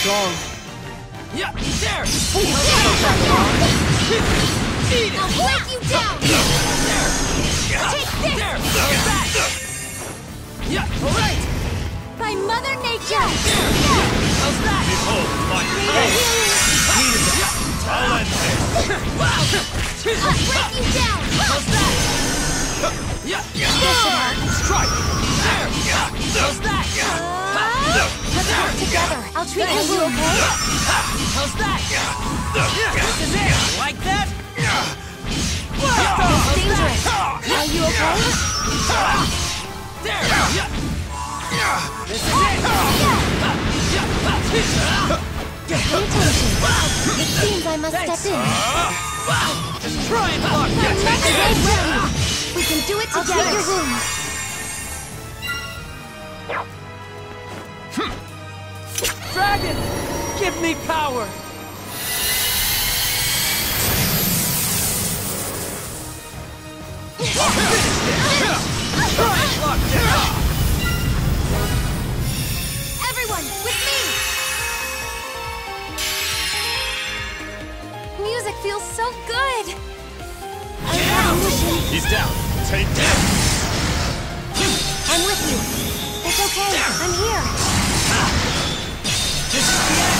strong. Yeah, there! Eat I'll break you down! There! Take this! There! How's that? Yeah, alright! By Mother Nature! How's that? Behold my I'll end this. Wow! I'll break you down! How's that? Yeah, yeah! Strike! There! How's that? Work together. I'll treat you okay? How's that? This is it! Like that? It's dangerous. Are you okay? There! This is it! Pay attention. It seems I must Thanks. step in. Just try and block! Yeah, take Get it! ready. We can do it together. I'll treat your wounds. Give me power! Try and block this! Everyone, with me! Music feels so good! I have a mission. He's down. Take this. I'm with you. It's okay. I'm here. That's dangerous. I'm Mother Nature. I won't let you. You're here. I'm here. Try and block this! Take this. Fire.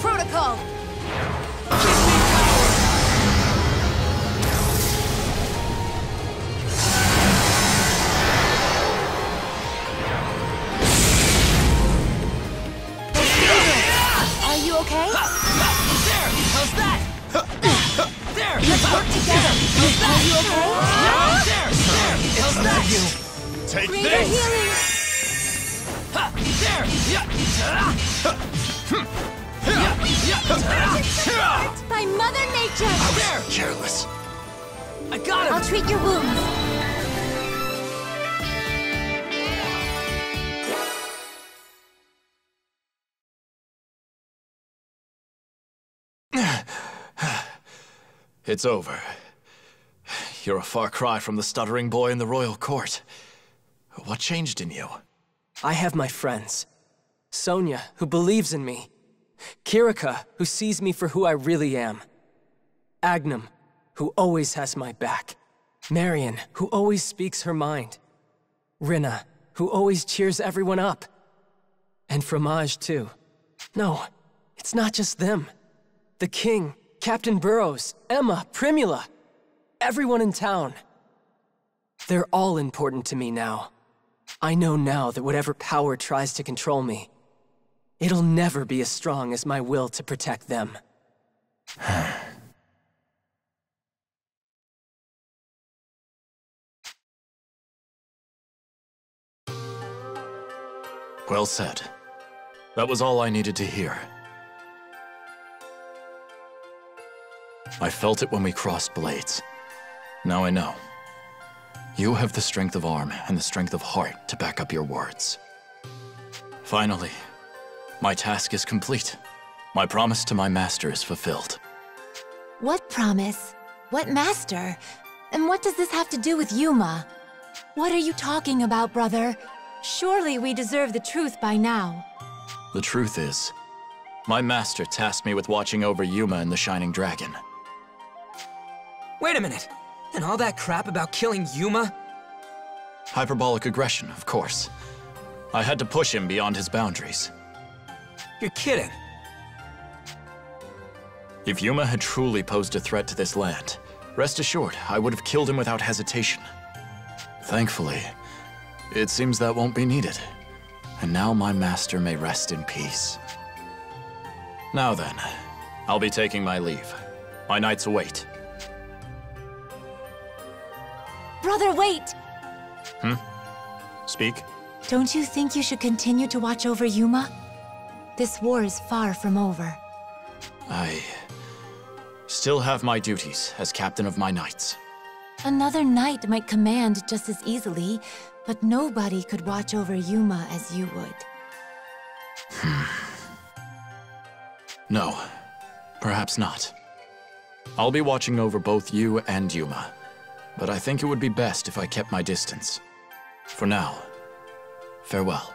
Annihilation Protocol. Give me power! Are you okay? There! How's that? There! Let's work together. Are you okay? There! There! How's that? Take Greater this. healing. Ha! There! By Mother Nature. There! Careless. I got him! I'll treat your wounds. It's over. You're a far cry from the stuttering boy in the royal court. What changed in you? I have my friends. Sonia, who believes in me. Kirika, who sees me for who I really am. Agnum, who always has my back. Marion, who always speaks her mind. Rinna, who always cheers everyone up. And Fromage, too. No, it's not just them. The King, Captain Burrows, Emma, Primula. Everyone in town. They're all important to me now. I know now that whatever power tries to control me, it'll never be as strong as my will to protect them. Well said. That was all I needed to hear. I felt it when we crossed blades. Now I know. You have the strength of arm and the strength of heart to back up your words. Finally, my task is complete. My promise to my master is fulfilled. What promise? What master? And what does this have to do with Yuma? What are you talking about, brother? Surely we deserve the truth by now. The truth is, my master tasked me with watching over Yuma and the Shining Dragon. Wait a minute. And all that crap about killing Yuma? Hyperbolic aggression, of course. I had to push him beyond his boundaries. You're kidding. If Yuma had truly posed a threat to this land, rest assured, I would have killed him without hesitation. Thankfully, it seems that won't be needed. And now my master may rest in peace. Now then, I'll be taking my leave. My knights await. Brother, wait! Hmm? Speak? Don't you think you should continue to watch over Yuma? This war is far from over. I still have my duties as captain of my knights. Another knight might command just as easily, but nobody could watch over Yuma as you would. Hmm. No, perhaps not. I'll be watching over both you and Yuma, but I think it would be best if I kept my distance. For now, farewell.